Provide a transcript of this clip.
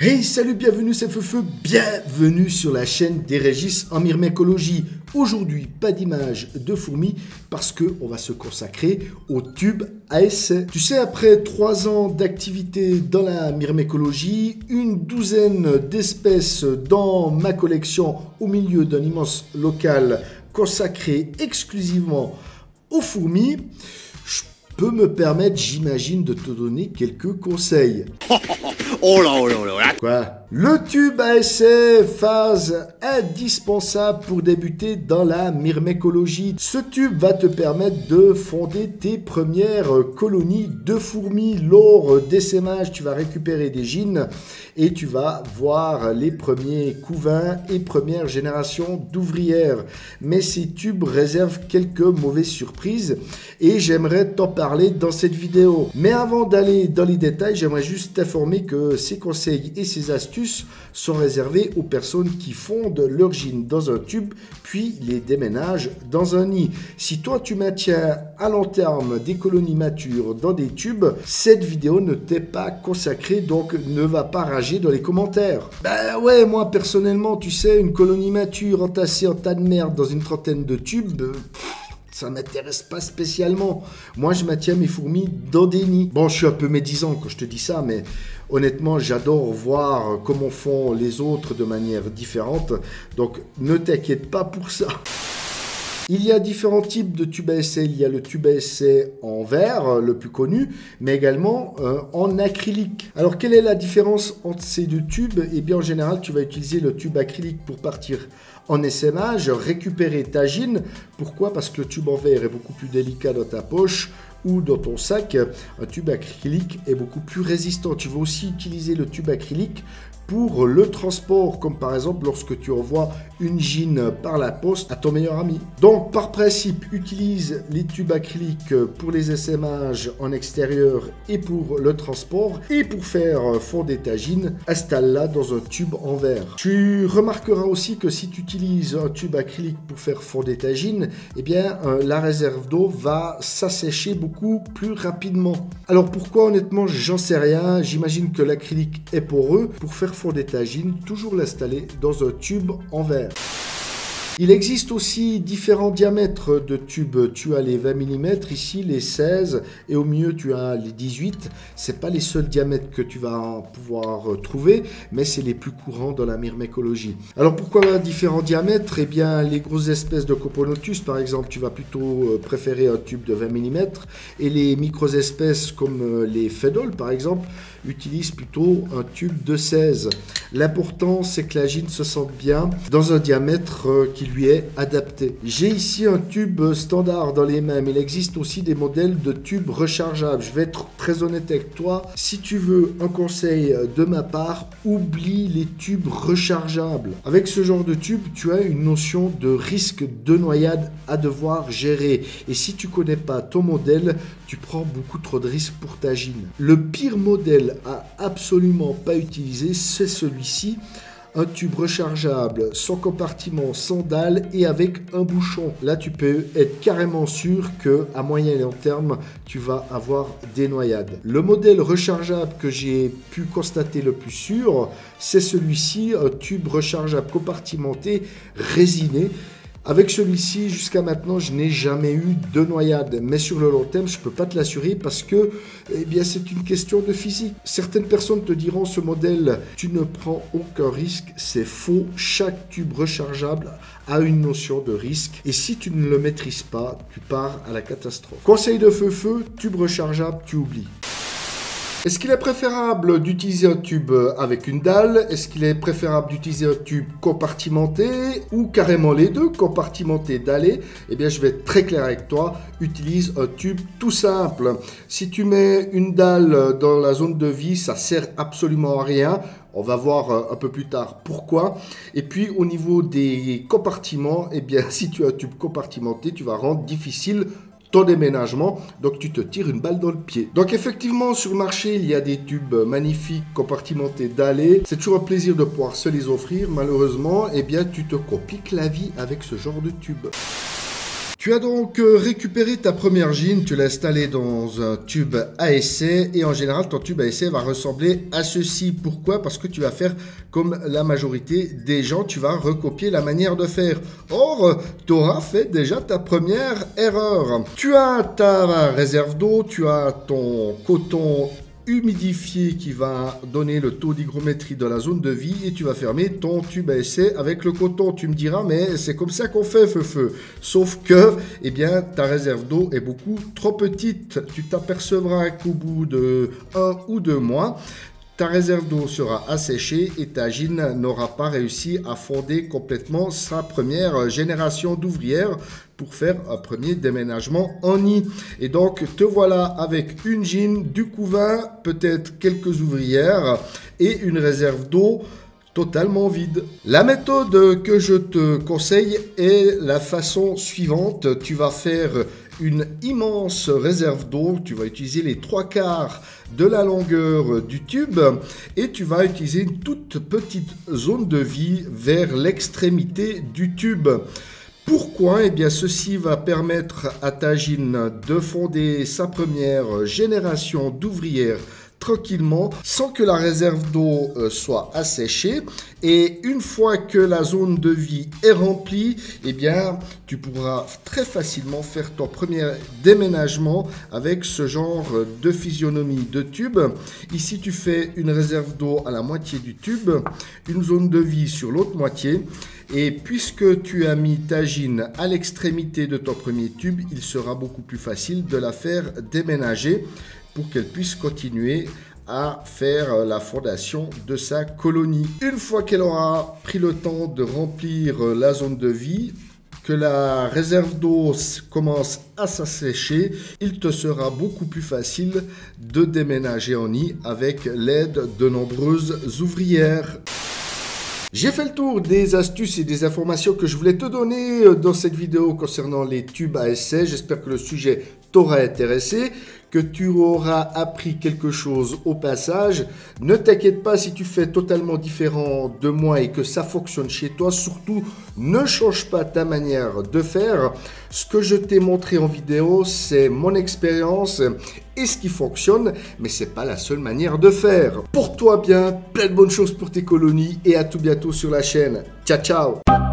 Hey, salut, bienvenue, c'est Feufeu, bienvenue sur la chaîne des Régis en myrmécologie. Aujourd'hui, pas d'image de fourmis parce que on va se consacrer au tube ASC. Tu sais, après trois ans d'activité dans la myrmécologie, une douzaine d'espèces dans ma collection au milieu d'un immense local consacré exclusivement aux fourmis, je peux me permettre, j'imagine, de te donner quelques conseils. Oh là, oh là, oh là. Quoi? Le tube ASC, phase indispensable pour débuter dans la myrmécologie. Ce tube va te permettre de fonder tes premières colonies de fourmis. Lors d'essaimage, tu vas récupérer des gènes et tu vas voir les premiers couvains et premières générations d'ouvrières. Mais ces tubes réservent quelques mauvaises surprises et j'aimerais t'en parler dans cette vidéo. Mais avant d'aller dans les détails, j'aimerais juste t'informer que ces conseils et ces astuces sont réservés aux personnes qui fondent leur dans un tube puis les déménagent dans un nid. Si toi tu maintiens à long terme des colonies matures dans des tubes, cette vidéo ne t'est pas consacrée donc ne va pas rager dans les commentaires. Ben ouais, moi personnellement, tu sais, une colonie mature entassée en tas de merde dans une trentaine de tubes. Euh, ça m'intéresse pas spécialement. Moi, je maintiens mes fourmis dans des nids. Bon, je suis un peu médisant quand je te dis ça, mais honnêtement, j'adore voir comment font les autres de manière différente. Donc, ne t'inquiète pas pour ça. Il y a différents types de tubes à essai. Il y a le tube à essai en verre, le plus connu, mais également euh, en acrylique. Alors, quelle est la différence entre ces deux tubes? Eh bien, en général, tu vas utiliser le tube acrylique pour partir en essaimage, récupérer ta gine. Pourquoi? Parce que le tube en verre est beaucoup plus délicat dans ta poche ou dans ton sac. Un tube acrylique est beaucoup plus résistant. Tu vas aussi utiliser le tube acrylique pour le transport, comme par exemple lorsque tu envoies une gine par la poste à ton meilleur ami. Donc par principe, utilise les tubes acryliques pour les essaimages en extérieur et pour le transport. Et pour faire fonder ta gine, installe-la dans un tube en verre. Tu remarqueras aussi que si tu utilises un tube acrylique pour faire fonder ta eh bien euh, la réserve d'eau va s'assécher beaucoup plus rapidement. Alors pourquoi honnêtement, j'en sais rien. J'imagine que l'acrylique est poreux. Pour faire fond d'étagine, toujours l'installer dans un tube en verre. Il existe aussi différents diamètres de tubes. Tu as les 20 mm, ici les 16 et au milieu tu as les 18. C'est pas les seuls diamètres que tu vas pouvoir trouver, mais c'est les plus courants dans la myrmécologie. Alors pourquoi différents diamètres Eh bien les grosses espèces de Coponotus par exemple, tu vas plutôt euh, préférer un tube de 20 mm et les micro espèces comme euh, les Fedol par exemple utilisent plutôt un tube de 16. L'important c'est que la gine se sente bien dans un diamètre euh, qui est adapté. J'ai ici un tube standard dans les mains, mais il existe aussi des modèles de tubes rechargeables. Je vais être très honnête avec toi. Si tu veux un conseil de ma part, oublie les tubes rechargeables. Avec ce genre de tube, tu as une notion de risque de noyade à devoir gérer. Et si tu connais pas ton modèle, tu prends beaucoup trop de risques pour ta gine. Le pire modèle à absolument pas utiliser, c'est celui-ci un tube rechargeable sans compartiment, sans dalle et avec un bouchon. Là, tu peux être carrément sûr que à moyen et long terme, tu vas avoir des noyades. Le modèle rechargeable que j'ai pu constater le plus sûr, c'est celui-ci, un tube rechargeable compartimenté résiné avec celui-ci, jusqu'à maintenant, je n'ai jamais eu de noyade. Mais sur le long terme, je ne peux pas te l'assurer parce que eh bien, c'est une question de physique. Certaines personnes te diront ce modèle, tu ne prends aucun risque. C'est faux. Chaque tube rechargeable a une notion de risque. Et si tu ne le maîtrises pas, tu pars à la catastrophe. Conseil de feu-feu, tube rechargeable, tu oublies. Est-ce qu'il est préférable d'utiliser un tube avec une dalle? Est-ce qu'il est préférable d'utiliser un tube compartimenté ou carrément les deux, compartimenté, dallé? Eh bien, je vais être très clair avec toi. Utilise un tube tout simple. Si tu mets une dalle dans la zone de vie, ça sert absolument à rien. On va voir euh, un peu plus tard pourquoi. Et puis au niveau des compartiments, eh bien si tu as un tube compartimenté, tu vas rendre difficile ton déménagement, donc tu te tires une balle dans le pied. Donc effectivement, sur le marché, il y a des tubes magnifiques, compartimentés d'aller. C'est toujours un plaisir de pouvoir se les offrir. Malheureusement, eh bien, tu te compliques la vie avec ce genre de tube. Tu as donc euh, récupéré ta première gine, tu l'as installée dans un tube à essai et en général ton tube à essai va ressembler à ceci. Pourquoi? Parce que tu vas faire comme la majorité des gens, tu vas recopier la manière de faire. Or, tu auras fait déjà ta première erreur. Tu as ta réserve d'eau, tu as ton coton humidifié qui va donner le taux d'hygrométrie de la zone de vie et tu vas fermer ton tube à essai avec le coton. Tu me diras, mais c'est comme ça qu'on fait, feu feu. Sauf que, eh bien, ta réserve d'eau est beaucoup trop petite. Tu t'apercevras qu'au bout de un ou deux mois, ta réserve d'eau sera asséchée et ta gine n'aura pas réussi à fonder complètement sa première génération d'ouvrières pour faire un premier déménagement en nid. Et donc, te voilà avec une gine, du couvain, peut-être quelques ouvrières et une réserve d'eau totalement vide. La méthode que je te conseille est la façon suivante. Tu vas faire une immense réserve d'eau. Tu vas utiliser les trois quarts de la longueur du tube et tu vas utiliser une toute petite zone de vie vers l'extrémité du tube. Pourquoi? Eh bien, ceci va permettre à Tagine de fonder sa première génération d'ouvrières tranquillement sans que la réserve d'eau euh, soit asséchée. Et une fois que la zone de vie est remplie eh bien tu pourras très facilement faire ton premier déménagement avec ce genre de physionomie de tube. Ici tu fais une réserve d'eau à la moitié du tube une zone de vie sur l'autre moitié. Et puisque tu as mis ta gine à l'extrémité de ton premier tube il sera beaucoup plus facile de la faire déménager pour qu'elle puisse continuer à faire la fondation de sa colonie. Une fois qu'elle aura pris le temps de remplir la zone de vie, que la réserve d'eau commence à s'assécher, il te sera beaucoup plus facile de déménager en nid avec l'aide de nombreuses ouvrières. J'ai fait le tour des astuces et des informations que je voulais te donner euh, dans cette vidéo concernant les tubes à essai. J'espère que le sujet t'aura intéressé que tu auras appris quelque chose au passage. Ne t'inquiète pas si tu fais totalement différent de moi et que ça fonctionne chez toi. Surtout, ne change pas ta manière de faire. Ce que je t'ai montré en vidéo, c'est mon expérience et ce qui fonctionne, mais c'est pas la seule manière de faire. Pour toi bien, plein de bonnes choses pour tes colonies et à tout bientôt sur la chaîne. Ciao ciao